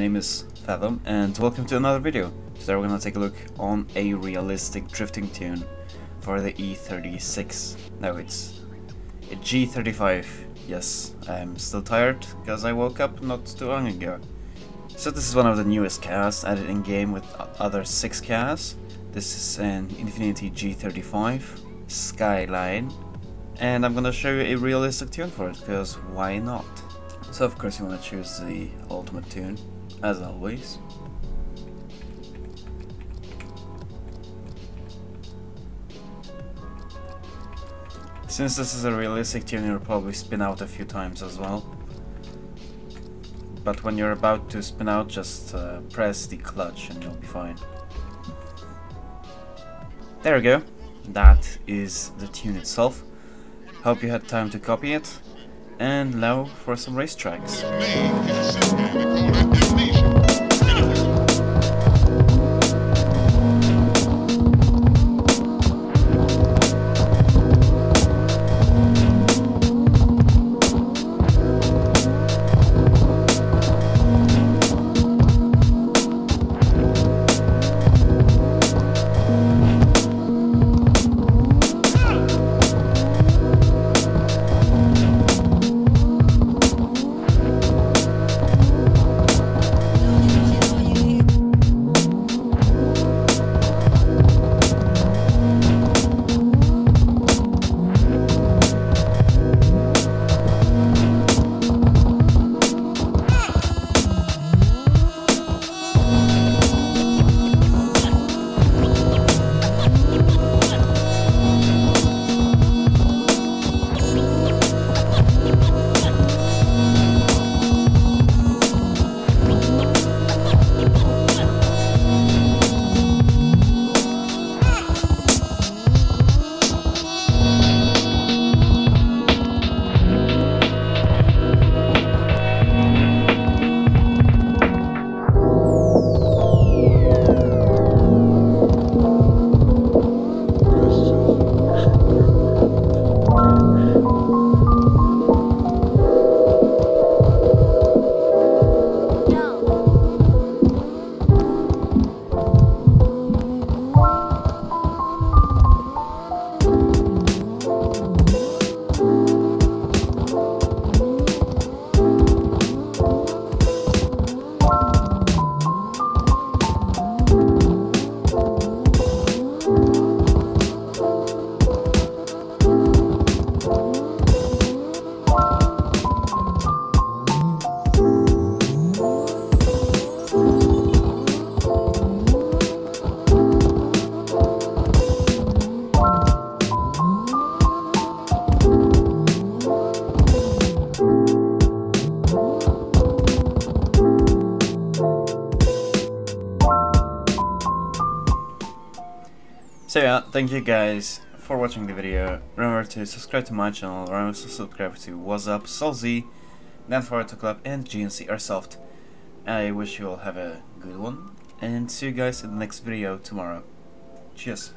name is Fathom and welcome to another video. Today we're gonna take a look on a realistic drifting tune for the E36. No, it's a G35. Yes, I'm still tired because I woke up not too long ago. So this is one of the newest cars added in game with other 6 cars. This is an Infiniti G35 Skyline and I'm gonna show you a realistic tune for it because why not? So of course you want to choose the ultimate tune, as always. Since this is a realistic tune, you'll probably spin out a few times as well. But when you're about to spin out, just uh, press the clutch and you'll be fine. There we go. That is the tune itself. Hope you had time to copy it and now for some racetracks. So yeah, thank you guys for watching the video. Remember to subscribe to my channel, remember to subscribe to What's Up, SolZ, Nine4 Club, and GNC Airsoft. I wish you all have a good one, and see you guys in the next video tomorrow. Cheers.